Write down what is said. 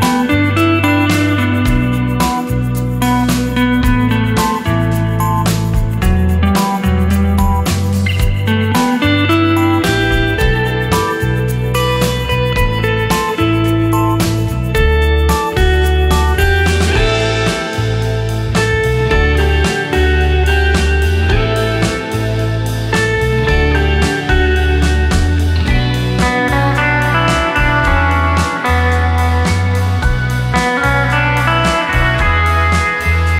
Música